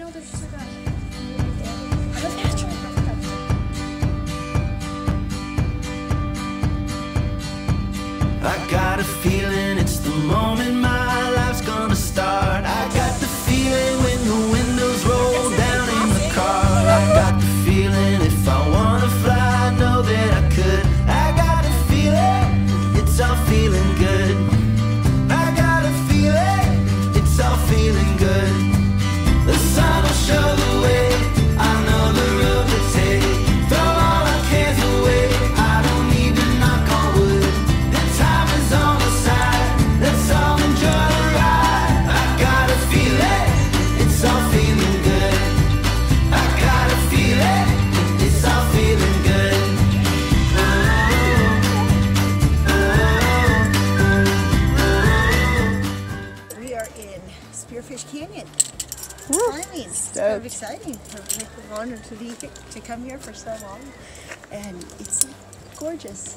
know there's just like a. Spearfish Canyon. Climbing. It's kind of exciting. We've wanted to be to come here for so long, and it's gorgeous.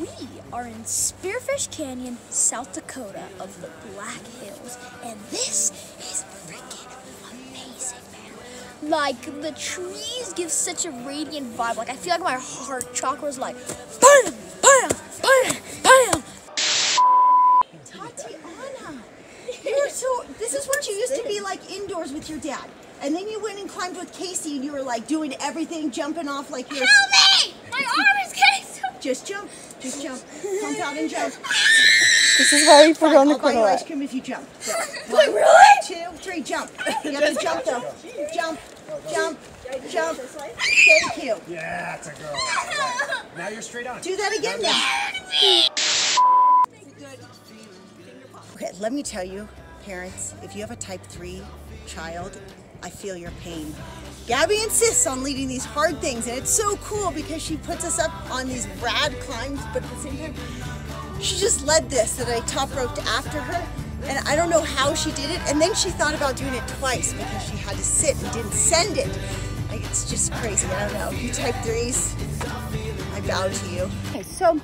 We are in Spearfish Canyon, South Dakota of the Black Hills, and this is freaking amazing, man. Like the trees give such a radiant vibe. Like I feel like my heart chakra is like bam, bam, bam, bam. Tatiana, you were so. This is what you used to be like indoors with your dad, and then you went and climbed with Casey, and you were like doing everything, jumping off like you're. Help me! My arm is getting so. Just jump, just jump, pump out and jump. This is why we put on the I'll buy you ice cream if you jump. Go. Wait, really? Two, three, jump. You have to jump though. Jump, jump, jump. Thank you. Yeah, it's a girl. Right. Now you're straight on. Do that again now. Okay, let me tell you, parents, if you have a type 3 child, I feel your pain. Gabby insists on leading these hard things, and it's so cool because she puts us up on these rad climbs, but at the same time, she just led this that I top roped after her, and I don't know how she did it. And then she thought about doing it twice because she had to sit and didn't send it. Like, it's just crazy. I don't know. You type threes, I bow to you. Okay, so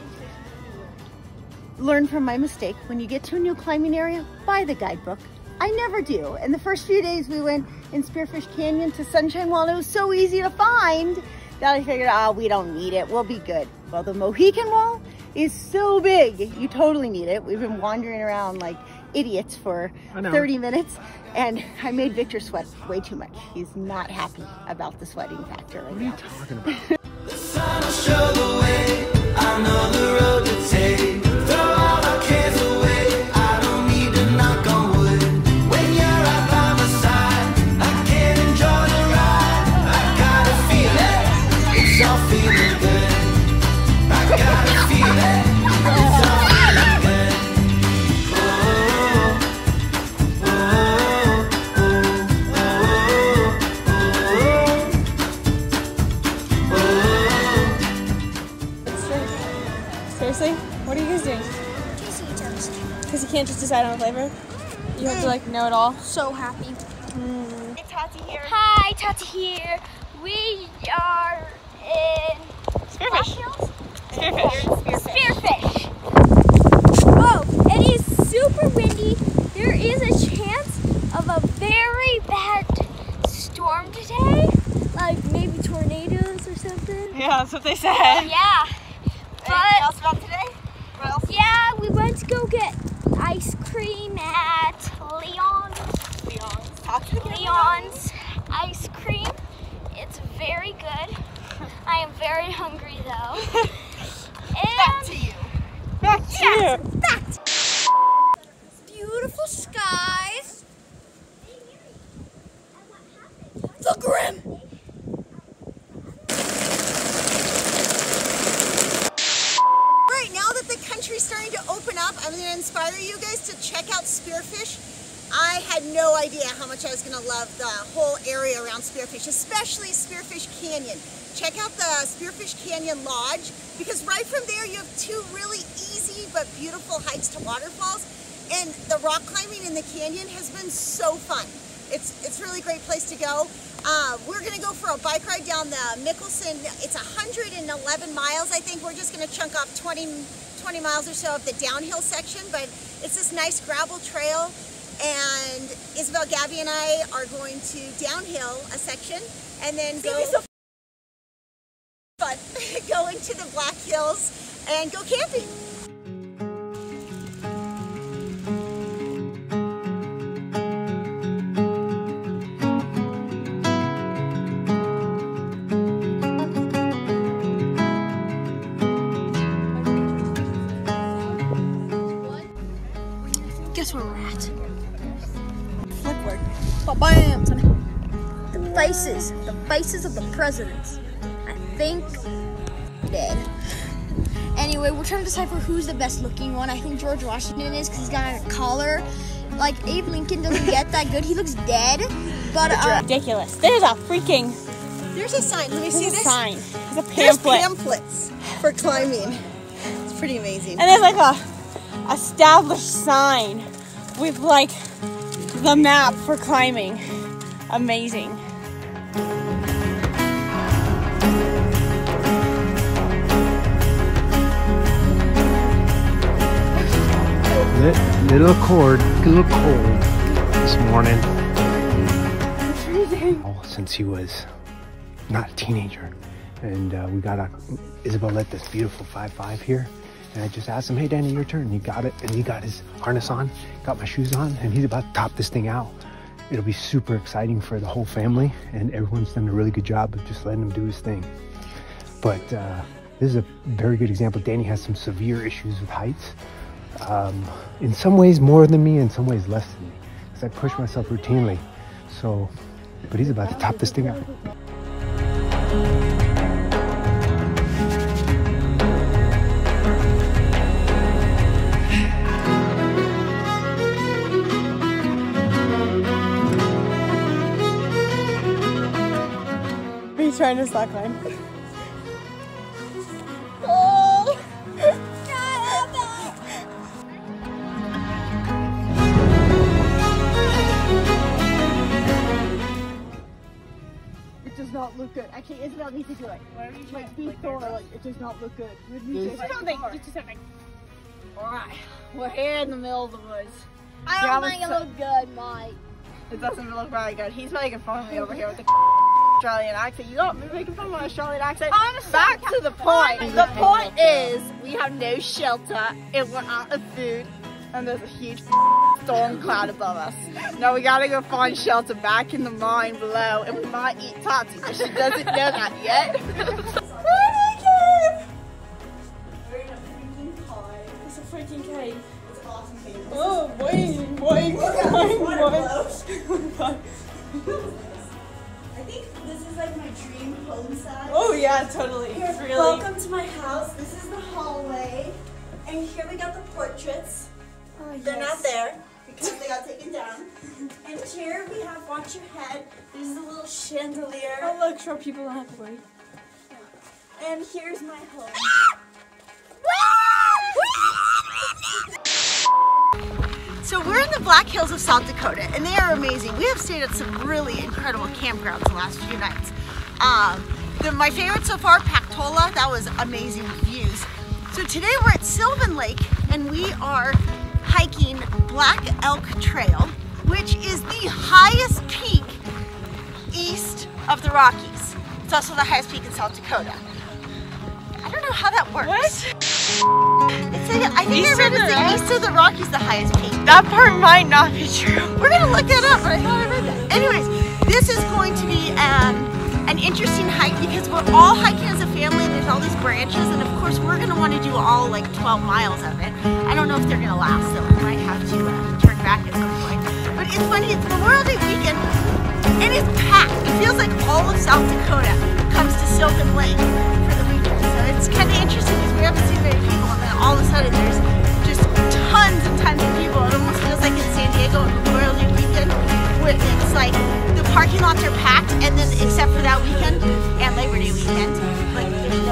learn from my mistake. When you get to a new climbing area, buy the guidebook. I never do. And the first few days we went in Spearfish Canyon to Sunshine Wall. It was so easy to find that I figured, ah, we don't need it. We'll be good. Well, the Mohican Wall is so big. You totally need it. We've been wandering around like idiots for 30 minutes and I made Victor sweat way too much. He's not happy about the sweating factor right now. Talking about. can't just decide on a flavor? You have to like know it all. So happy. Hmm. Tati here. Hi, Tati here. We are in Spearfish. Spearfish. Spearfish. Oh, it is super windy. There is a chance of a very bad storm today, like maybe tornadoes or something. Yeah, that's what they said. Yeah. But, Anything else about today? What yeah, we went to go get ice cream at Leon's. Leon's. Leon's ice cream. It's very good. I am very hungry though. and Back to you. Back to Yes, you. fact. Beautiful skies. The Grim. Right now that the country's starting to open up, I'm going to inspire you guys to check out Spearfish. I had no idea how much I was going to love the whole area around Spearfish, especially Spearfish Canyon. Check out the Spearfish Canyon Lodge because right from there you have two really easy but beautiful hikes to waterfalls. And the rock climbing in the canyon has been so fun. It's it's really great place to go. Uh, we're gonna go for a bike ride down the Mickelson. It's 111 miles, I think. We're just gonna chunk off 20, 20 miles or so of the downhill section, but it's this nice gravel trail. And Isabel, Gabby, and I are going to downhill a section and then go fun. go into the Black Hills and go camping. Faces of the presidents. I think dead. Anyway, we're trying to decipher who's the best looking one. I think George Washington is because he's got a collar. Like Abe Lincoln doesn't get that good. He looks dead. But uh, Ridiculous. There's a freaking There's a sign. Let me see a this. sign. There's a There's pamphlets for climbing. It's pretty amazing. and there's like a established sign with like the map for climbing. Amazing. Little cord, little cold this morning. Oh, since he was not a teenager. And uh, we got a, Isabel let this beautiful 5.5 here. And I just asked him, hey, Danny, your turn. He got it. And he got his harness on, got my shoes on, and he's about to top this thing out. It'll be super exciting for the whole family. And everyone's done a really good job of just letting him do his thing. But uh, this is a very good example. Danny has some severe issues with heights. Um, in some ways more than me, in some ways less than me. Because I push myself routinely. So, but he's about to top this thing out. Are you trying to slackline? Look good. Actually, Isabel needs to do it. Like, be Thor, like, it does not look good. Just something. Just something. Alright, we're here in the middle of the woods. I don't but think it looks good, Mike. It doesn't look very good. He's making fun of me over here with the Australian accent. You got me making fun of my Australian accent. Back to the point. The point is, we have no shelter and we're out of food, and there's a huge storm cloud above us. Now we gotta go find shelter back in the mine below, and we might eat Tati, but she doesn't know that yet. It's a freaking cave. It's awesome cave. Oh, boing, boing, boing, boing. I think this is like my dream home side. Oh yeah, totally. It's really. Welcome to my house. This is the hallway. And here we got the portraits. Oh, They're not there because they got taken down. And here we have Watch Your Head. This is a little chandelier. Oh look, sure people don't have to worry. And here's my home. So we're in the Black Hills of South Dakota, and they are amazing. We have stayed at some really incredible campgrounds the last few nights. Um, the, my favorite so far, Pactola, that was amazing views. So today we're at Sylvan Lake, and we are hiking Black Elk Trail, which is the highest peak east of the Rockies. It's also the highest peak in South Dakota. I don't know how that works. It's like, I think East I read of it's the east of the Rockies the highest peak. That part might not be true. We're gonna look that up, but I thought I read that. Anyways, this is going to be um, an interesting hike because we're all hiking as a family. There's all these branches, and of course, we're gonna want to do all like 12 miles of it. I don't know if they're gonna last, so we might have to uh, turn back at some point. But it's funny. It's Memorial Day weekend, and it's packed. It feels like all of South Dakota comes to Sylvan Lake for the weekend. So it's kind of interesting because we haven't seen many people, and then all of a sudden there's just tons and tons of people. It almost feels like in San Diego on Memorial Day weekend, where it's like the parking lots are packed, and then except for that weekend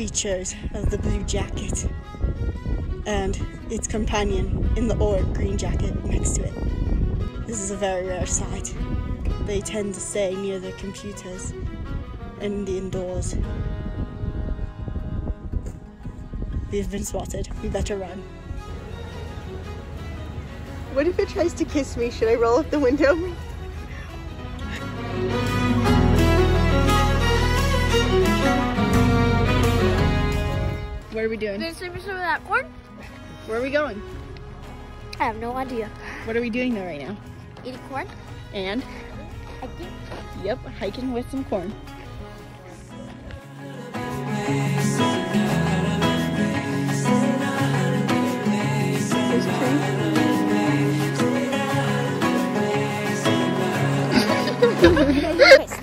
features of the blue jacket and its companion in the orc green jacket next to it. This is a very rare sight. They tend to stay near their computers and the indoors. We've been spotted. We better run. What if it tries to kiss me? Should I roll up the window? What are we doing? Sleep some of that corn? Where are we going? I have no idea. What are we doing there right now? Eating corn? And think. yep, hiking with some corn.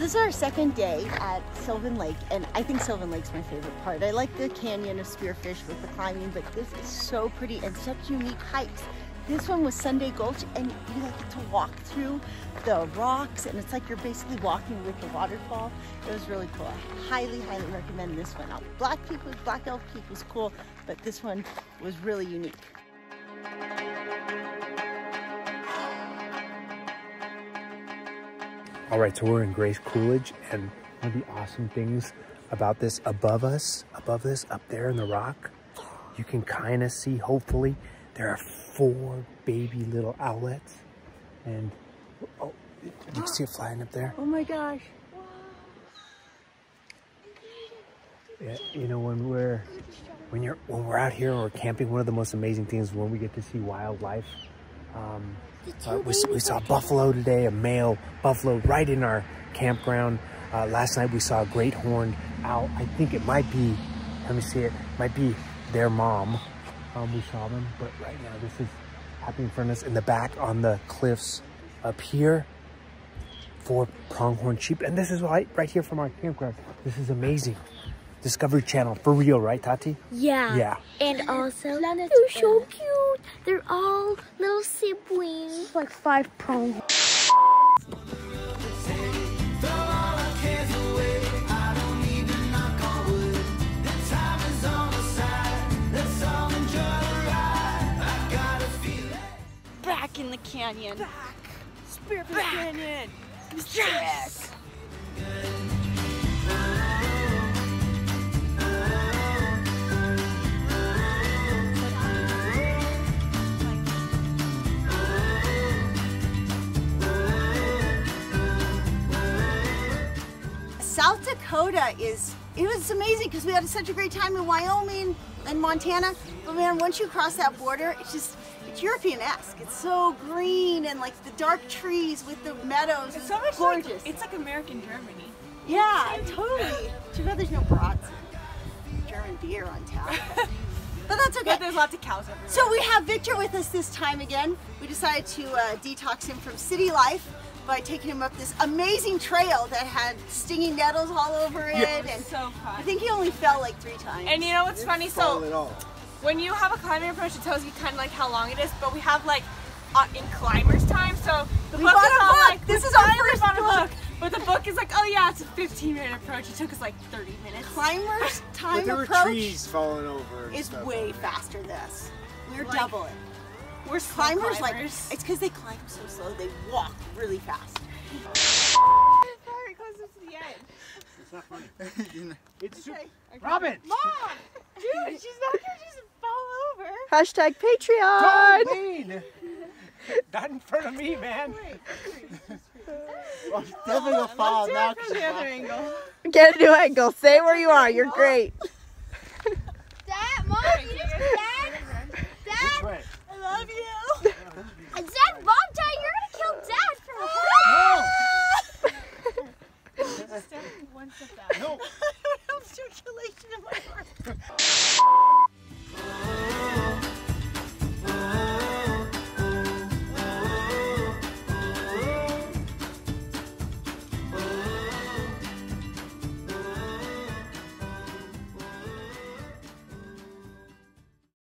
This is our second day at Sylvan Lake, and I think Sylvan Lake's my favorite part. I like the canyon of Spearfish with the climbing, but this is so pretty and such unique hikes. This one was Sunday Gulch, and you like get to walk through the rocks, and it's like you're basically walking with the waterfall. It was really cool. I highly, highly recommend this one. Now, Black Peak Black Elk Peak was cool, but this one was really unique. All right, so we're in Grace Coolidge, and one of the awesome things about this above us, above this, up there in the rock, you can kind of see, hopefully, there are four baby little owlets. And, oh, you can see it flying up there? Oh my gosh. Yeah, you know, when we're, when you're, when we're out here we're camping, one of the most amazing things is when we get to see wildlife. Um, uh, we, we saw buffalo today, a male buffalo right in our campground. Uh, last night we saw a great horned owl. I think it might be, let me see it, might be their mom. Um, we saw them, but right now this is happening of us in the back on the cliffs up here. for pronghorn sheep, and this is right, right here from our campground. This is amazing. Discovery Channel, for real, right, Tati? Yeah. Yeah. And also, they're so cute. They're all little siblings. Like five prong. Back in the canyon. Back. Spearfish Canyon. Yes. South Dakota is, it was amazing because we had such a great time in Wyoming and Montana. But man, once you cross that border, it's just, it's European-esque. It's so green and like the dark trees with the meadows. It's So much gorgeous. like it's like American Germany. yeah, totally. Too bad there's no brats German beer on tap. But, but that's okay. But there's lots of cows everywhere. So we have Victor with us this time again. We decided to uh, detox him from city life by taking him up this amazing trail that had stinging nettles all over it. And so fun. I think he only fell like three times. And you know what's funny? So when you have a climbing approach, it tells you kind of like how long it is. But we have like uh, in climbers time, so the We book bought is a all book. like This is our finally first bought book. book. But the book is like, oh yeah, it's a 15 minute approach. It took us like 30 minutes. Climbers time But there were trees falling over. and is way faster than us. We're Like, double it. We're slow Climbers, like climbers. it's because they climb so slow. They walk really fast. very close to the end. It's not funny. It's super. Okay. Robin! Mom, dude, she's not gonna just fall over. Hashtag Patreon. Don't lean! Not in front of me, man. Well, definitely gonna fall now. 'cause From the other angle. Get a new angle. Stay where you are. You're great.